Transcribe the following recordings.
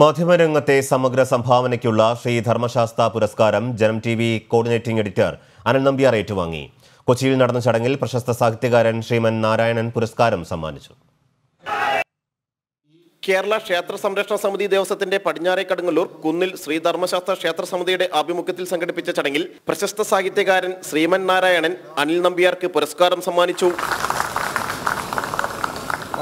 മാധ്യമരംഗത്തെ സമഗ്ര സംഭാവനയ്ക്കുള്ള ശ്രീ ധർമ്മശാസ്ത്ര പുരസ്കാരം Janam T V coordinating editor Anil Nambiar ഏറ്റുവാങ്ങി. കൊച്ചിയിൽ നടന്ന ചടങ്ങിൽ പ്രശസ്ത സാഹിത്യകാരൻ ശ്രീമൻ നാരായണൻ പുരസ്കാരം സമ്മാനിച്ചു. കേരള ക്ഷേത്ര സംരക്ഷണ സമിതി ദേവസ്വത്തിന്റെ പടിഞ്ഞാറെ കടുങ്ങല്ലൂർ കുന്നിൽ ശ്രീ ധർമ്മശാസ്ത്ര ക്ഷേത്ര സമിതിയുടെ ആഭിമുഖ്യത്തിൽ സംഘടിപ്പിച്ച ചടങ്ങിൽ പ്രശസ്ത സാഹിത്യകാരൻ ശ്രീമൻ നാരായണൻ അനിൽ നമ്പ്യാർക്ക് പുരസ്കാരം സമ്മാനിച്ചു.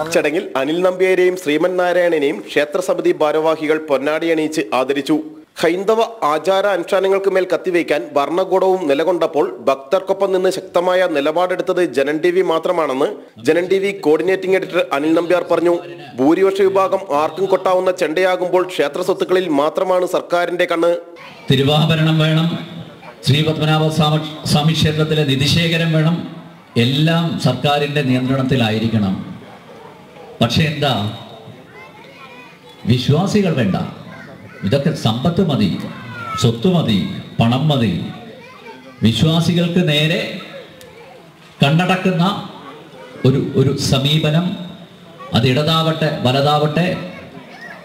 ചടങ്ങിൽ അനിൽ നമ്പ്യാരെയും ശ്രീമൻ നാരായണനെയും ക്ഷേത്രസമിതി ഭാരവാഹികൾ പൊന്നാടി അണിയിച്ച് ആദരിച്ചു. ഹൈന്ദവ ആചാര അനുഷ്ഠാനങ്ങൾക്ക് മേൽ കത്തിവയ്ക്കാൻ ഭരണകൂടവും നിലകൊണ്ടപ്പോൾ ഭക്തർക്കൊപ്പം നിന്ന് ശക്തമായ നിലപാടെടുത്തത് ജനൻ ടി വി മാത്രമാണെന്ന് Janam T V coordinating editor Anil Nambiar പറഞ്ഞു. ഭൂരിപക്ഷ വിഭാഗം ആർക്കും കൊട്ടാവുന്ന ചെണ്ടയാകുമ്പോൾ ക്ഷേത്ര സ്വത്തുക്കളിൽ മാത്രമാണ് സർക്കാരിന്റെ കണ്ണ്. തിരുവാഭരണം വേണം ശ്രീ പത്മനാഭ സ്വാമി ക്ഷേത്രത്തിലെ നിധിശേഖരം വേണം എല്ലാം സർക്കാരിന്റെ നിയന്ത്രണത്തിലായിരിക്കണം. പക്ഷെ എന്താ? വിശ്വാസികൾ വേണ്ട. ഇതൊക്കെ സമ്പത്ത് മതി സ്വത്ത് മതി പണം മതി. വിശ്വാസികൾക്ക് നേരെ കണ്ടടക്കുന്ന ഒരു ഒരു സമീപനം അത് ഇടതാവട്ടെ വലതാവട്ടെ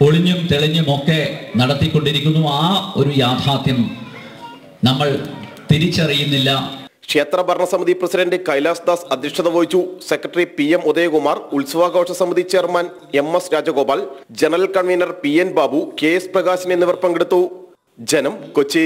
ഒളിഞ്ഞും തെളിഞ്ഞുമൊക്കെ നടത്തിക്കൊണ്ടിരിക്കുന്നു. ആ ഒരു യാഥാർത്ഥ്യം നമ്മൾ തിരിച്ചറിയുന്നില്ല. ക്ഷേത്ര ഭരണസമിതി പ്രസിഡന്റ് കൈലാസ് ദാസ് അധ്യക്ഷത വഹിച്ചു. സെക്രട്ടറി പി എം ഉദയകുമാർ ഉത്സവാഘോഷ സമിതി chairman M S Rajagopal general convener P N Babu K S Prakashan എന്നിവർ പങ്കെടുത്തു. ജനം കൊച്ചി.